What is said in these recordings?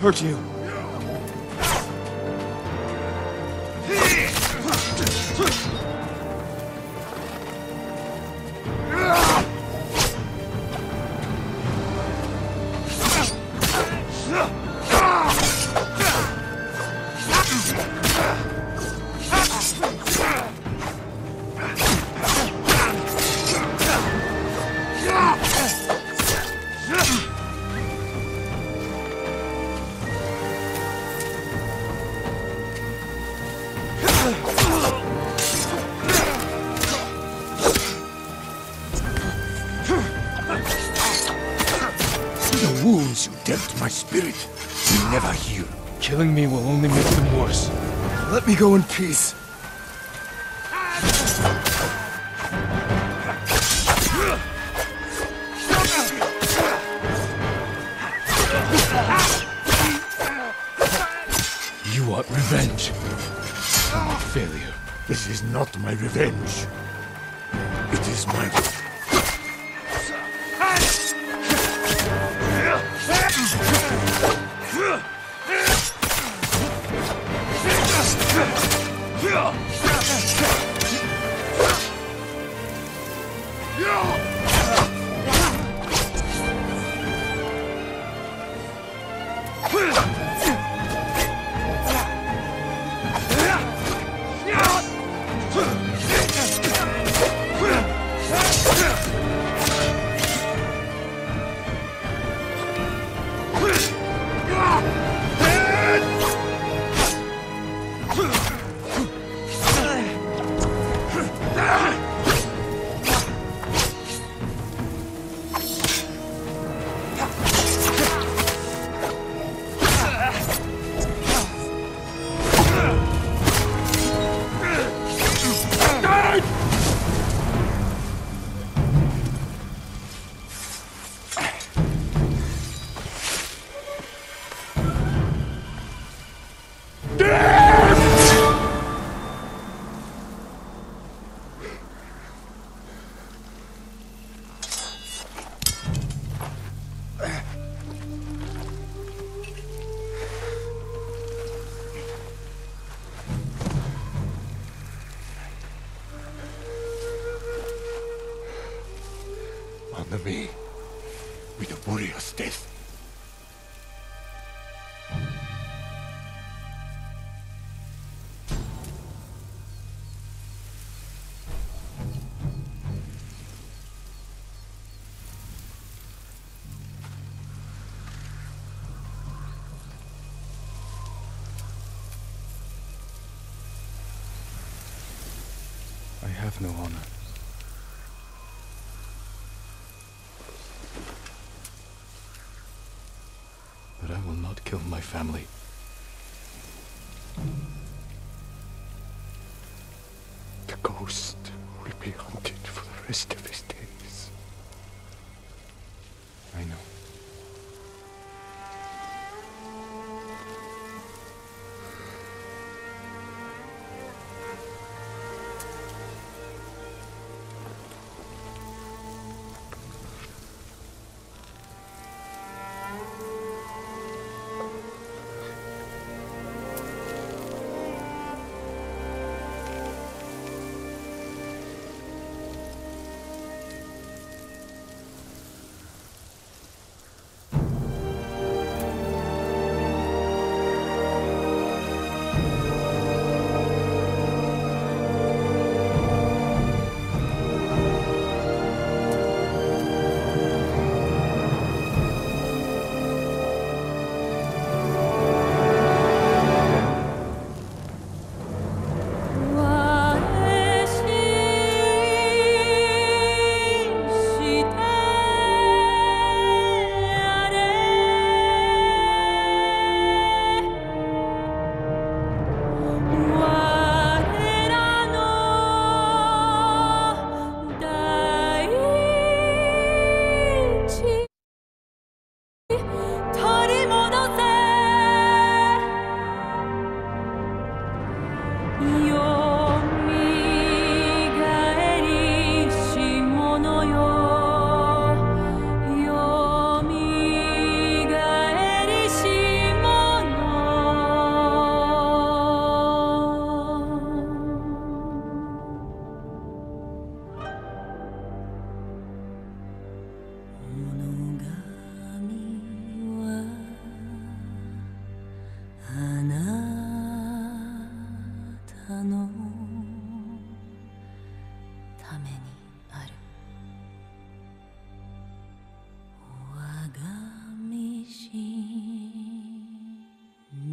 hurt you. You dealt my spirit you never heal. Killing me will only make them worse. Let me go in peace. You want revenge for my failure. This is not my revenge. It is my... Honor me with a warrior's death. I have no honor. I will not kill my family. The ghost will be hunted for the rest of his days. I know.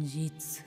一次